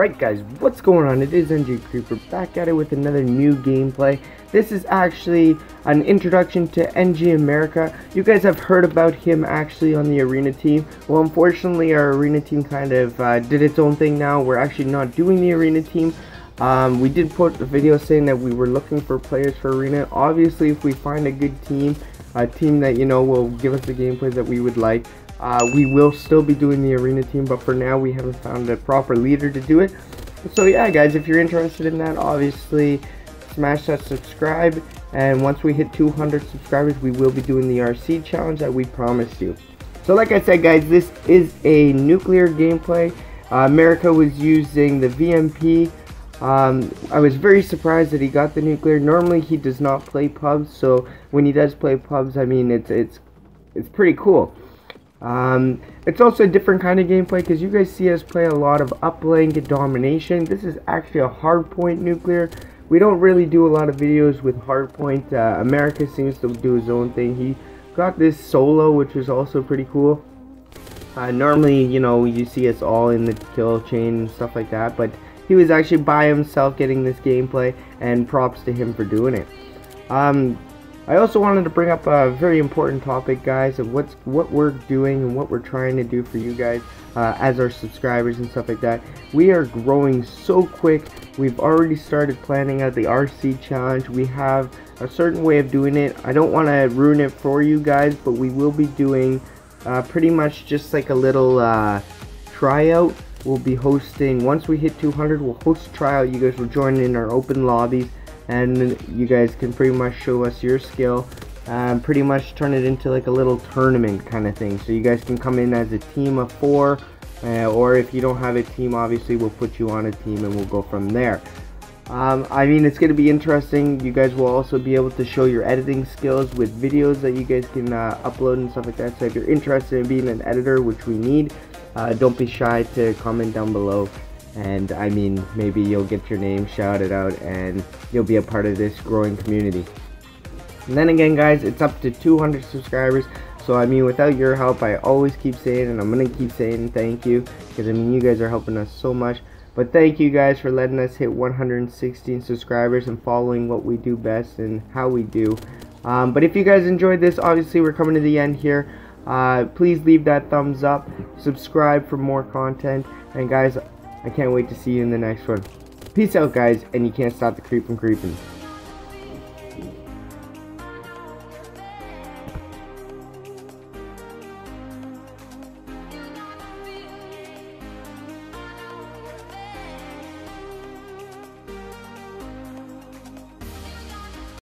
Alright guys, what's going on? It is NG Creeper back at it with another new gameplay. This is actually an introduction to NG America. You guys have heard about him actually on the arena team. Well unfortunately our arena team kind of uh, did its own thing now. We're actually not doing the arena team. Um, we did put a video saying that we were looking for players for arena. Obviously if we find a good team, a team that you know will give us the gameplay that we would like, uh, we will still be doing the arena team, but for now we haven't found a proper leader to do it. So yeah, guys, if you're interested in that, obviously smash that subscribe. And once we hit 200 subscribers, we will be doing the RC challenge that we promised you. So like I said, guys, this is a nuclear gameplay. Uh, America was using the VMP. Um, I was very surprised that he got the nuclear. Normally he does not play pubs, so when he does play pubs, I mean it's it's it's pretty cool. Um, it's also a different kind of gameplay because you guys see us play a lot of uplink domination. This is actually a hardpoint nuclear. We don't really do a lot of videos with hardpoint. Uh, America seems to do his own thing. He got this solo, which is also pretty cool. Uh, normally, you know, you see us all in the kill chain and stuff like that, but he was actually by himself getting this gameplay, and props to him for doing it. Um, I also wanted to bring up a very important topic, guys, of what's what we're doing and what we're trying to do for you guys uh, as our subscribers and stuff like that. We are growing so quick. We've already started planning out the RC challenge. We have a certain way of doing it. I don't want to ruin it for you guys, but we will be doing uh, pretty much just like a little uh, tryout. We'll be hosting, once we hit 200, we'll host a tryout. You guys will join in our open lobbies and you guys can pretty much show us your skill um, pretty much turn it into like a little tournament kind of thing. So you guys can come in as a team of four uh, or if you don't have a team obviously we'll put you on a team and we'll go from there. Um, I mean it's going to be interesting. You guys will also be able to show your editing skills with videos that you guys can uh, upload and stuff like that. So if you're interested in being an editor which we need uh, don't be shy to comment down below and I mean maybe you'll get your name shouted out and you'll be a part of this growing community. And then again guys it's up to 200 subscribers. So I mean without your help I always keep saying and I'm gonna keep saying thank you because I mean you guys are helping us so much. But thank you guys for letting us hit 116 subscribers and following what we do best and how we do. Um, but if you guys enjoyed this obviously we're coming to the end here. Uh, please leave that thumbs up subscribe for more content. And guys I can't wait to see you in the next one. Peace out, guys, and you can't stop the creep from creeping.